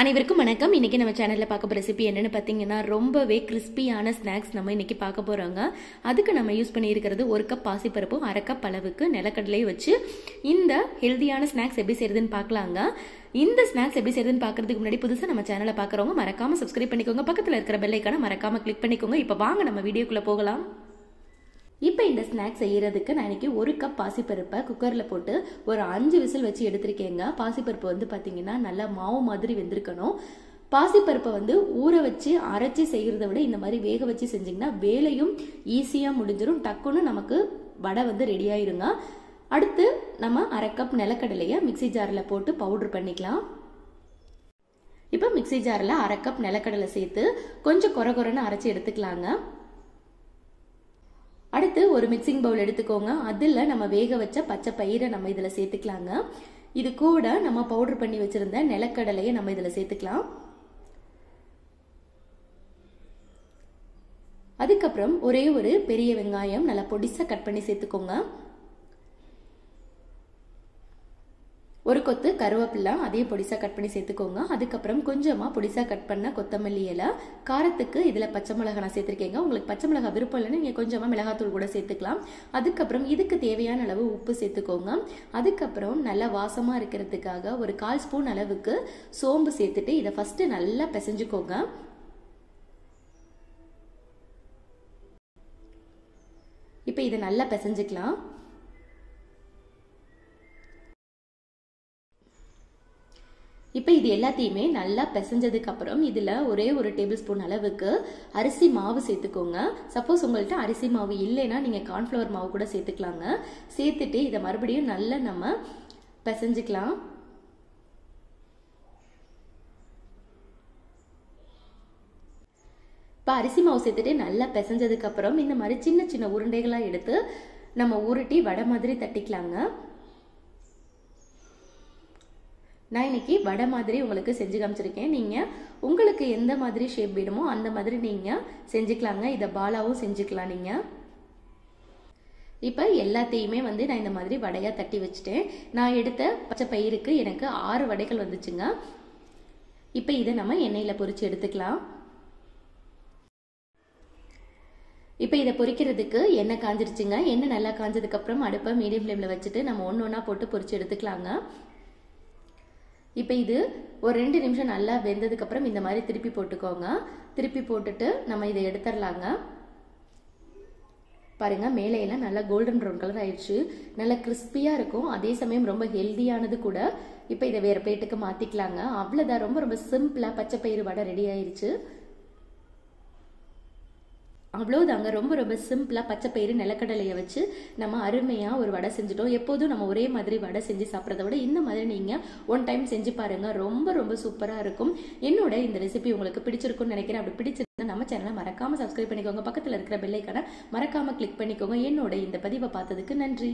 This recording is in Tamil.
அனைவருக்கும் வணக்கம். இன்னைக்கு நம்ம சேனல்ல பார்க்க போற ரெசிபி என்னன்னு பார்த்தீங்கன்னா ரொம்பவே கிறிஸ்பியான ஸ்நாக்ஸ் நம்ம இன்னைக்கு பார்க்க போறோங்க. அதுக்கு நம்ம யூஸ் பண்ணியிருக்கிறது ஒரு கப் பாசிப்பருப்பும் அரை கப் அளவுக்கு நிலக்கடலை வச்சு இந்த ஹெல்தியான ஸ்நாக்ஸ் எப்படி செய்யறதுன்னு பார்க்கலாங்க. இந்த ஸ்நாக்ஸ் எப்படி செய்யறதுன்னு பார்க்குறதுக்கு முன்னாடி புதுசாக நம்ம சேனலை பார்க்குறவங்க மறக்காம சப்ஸ்கிரைப் பண்ணிக்கோங்க. பக்கத்தில் இருக்கிற பெல்லைக்கான மறக்காம கிளிக் பண்ணிக்கோங்க. இப்போ வாங்க நம்ம வீடியோக்குள்ள போகலாம். இப்போ இந்த ஸ்நாக்ஸ் செய்யறதுக்கு நான் இன்னைக்கு ஒரு கப் பாசிப்பருப்பை குக்கரில் போட்டு ஒரு அஞ்சு விசில் வச்சு எடுத்திருக்கேங்க. பாசிப்பருப்பு வந்து பார்த்தீங்கன்னா நல்லா மாவு மாதிரி வெந்திருக்கணும். பாசிப்பருப்பை வந்து ஊற வச்சு அரைச்சி செய்கிறத விட இந்த மாதிரி வேக வச்சு செஞ்சிங்கன்னா வேலையும் ஈஸியாக முடிஞ்சிடும் டக்குன்னு நமக்கு வடை வந்து ரெடி ஆயிருங்க. அடுத்து நம்ம அரை கப் நிலக்கடலையை மிக்சி ஜாரில் போட்டு பவுட்ரு பண்ணிக்கலாம். இப்போ மிக்சி ஜாரில் அரை கப் நிலக்கடலை சேர்த்து கொஞ்சம் குறை குறைன்னு அரைச்சி எடுத்துக்கலாங்க. அடுத்து ஒரு மிக்சிங் பவுல் எடுத்துக்கோங்க. அதில் நம்ம வேக வச்ச பச்சை பயிரை நம்ம இதில் சேர்த்துக்கலாங்க. இது கூட நம்ம பவுடர் பண்ணி வச்சுருந்த நிலக்கடலையை நம்ம இதில் சேர்த்துக்கலாம். அதுக்கப்புறம் ஒரே ஒரு பெரிய வெங்காயம் நல்லா பொடிசாக கட் பண்ணி சேர்த்துக்கோங்க. ஒரு கொத்து கருவேப்பிலை அதையும் பொடிசா கட் பண்ணி சேர்த்துக்கோங்க. அதுக்கப்புறம் கொஞ்சமா பொடிசா கட் பண்ண கொத்தமல்லி இலை காரத்துக்கு இதுல பச்சை மிளகா நான் சேர்த்திருக்கேங்க. உங்களுக்கு பச்சை மிளகா விருப்பம் இல்லைன்னா நீங்க கொஞ்சமா மிளகாத்தூள் கூட சேர்த்துக்கலாம். அதுக்கப்புறம் இதுக்கு தேவையான அளவு உப்பு சேர்த்துக்கோங்க. அதுக்கப்புறம் நல்லா வாசமா இருக்கிறதுக்காக ஒரு கால் ஸ்பூன் அளவுக்கு சோம்பு சேர்த்துட்டு இதை ஃபர்ஸ்ட் நல்லா பிசைஞ்சுக்கோங்க. இப்போ இதை நல்லா பிசைஞ்சுக்கலாம். இப்போ இது எல்லாத்தையுமே நல்லா பிசைஞ்சதுக்கு அப்புறம் இதில் ஒரே ஒரு டேபிள் ஸ்பூன் அளவுக்கு அரிசி மாவு சேர்த்துக்கோங்க. சப்போஸ் உங்கள்கிட்ட அரிசி மாவு இல்லைன்னா நீங்கள் கார்ன்ஃப்ளவர் மாவு கூட சேர்த்துக்கலாங்க. சேர்த்துட்டு இதை மறுபடியும் நல்லா நம்ம பிசைஞ்சுக்கலாம். இப்போ அரிசி மாவு சேர்த்துட்டு நல்லா பிசைஞ்சதுக்கப்புறம் இந்த மாதிரி சின்ன சின்ன உருண்டைகளாக எடுத்து நம்ம உருட்டி வடை மாதிரி தட்டிக்கலாங்க. நான் இன்னைக்கு வடை மாதிரி உங்களுக்கு செஞ்சு காமிச்சிருக்கேன். நீங்கள் உங்களுக்கு எந்த மாதிரி ஷேப் வேணுமோ அந்த மாதிரி நீங்கள் செஞ்சுக்கலாங்க. இதை பாலாவும் செஞ்சுக்கலாம் நீங்கள் இப்போ எல்லாத்தையுமே வந்து நான் இந்த மாதிரி வடையாக தட்டி வச்சுட்டேன். நான் எடுத்த பச்சை பயிருக்கு எனக்கு ஆறு வடைகள் வந்துச்சுங்க. இப்போ இதை நம்ம எண்ணெயில் பொறிச்சு எடுத்துக்கலாம். இப்போ இதை பொரிக்கிறதுக்கு எண்ணெய் காஞ்சிருச்சுங்க. எண்ணெய் நல்லா காஞ்சதுக்கப்புறம் அடுப்பை மீடியம் ஃப்ளேமில் வச்சுட்டு நம்ம ஒன்று ஒன்றா போட்டு பொறிச்சு எடுத்துக்கலாங்க. இப்போ இது ஒரு ரெண்டு நிமிஷம் நல்லா வெந்ததுக்கப்புறம் இந்த மாதிரி திருப்பி போட்டுக்கோங்க. திருப்பி போட்டுட்டு நம்ம இதை எடுத்துடலாங்க. பாருங்க மேலையெல்லாம் நல்லா கோல்டன் ப்ரௌன் கலர் ஆயிடுச்சு. நல்லா கிறிஸ்பியாக இருக்கும். அதே சமயம் ரொம்ப ஹெல்தியானது கூட. இப்போ இதை வேறு பிளேட்டுக்கு மாற்றிக்கலாங்க அவ்வளோதான் ரொம்ப ரொம்ப சிம்பிளாக பச்சை பயிறு வடை ரெடி ஆயிடுச்சு அவ்வளோதாங்க ரொம்ப ரொம்ப சிம்பிளாக பச்சை பயிறு நிலக்கடலையை வச்சு நம்ம அருமையாக ஒரு வடை செஞ்சுட்டோம். எப்போதும் நம்ம ஒரே மாதிரி வடை செஞ்சு சாப்பிட்றத விட இந்த மாதிரி நீங்கள் ஒன் டைம் செஞ்சு பாருங்கள் ரொம்ப ரொம்ப சூப்பராக இருக்கும். என்னோட இந்த ரெசிபி உங்களுக்கு பிடிச்சிருக்கும்னு நினைக்கிறேன். அப்படி பிடிச்சிருந்தா நம்ம சேனலை மறக்காம சப்ஸ்கிரைப் பண்ணிக்கோங்க. பக்கத்தில் இருக்கிற பெல்லைக்கான மறக்காமல் கிளிக் பண்ணிக்கோங்க. என்னோட இந்த பதிவை பார்த்ததுக்கு நன்றி.